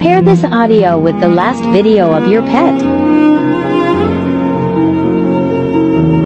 Pair this audio with the last video of your pet.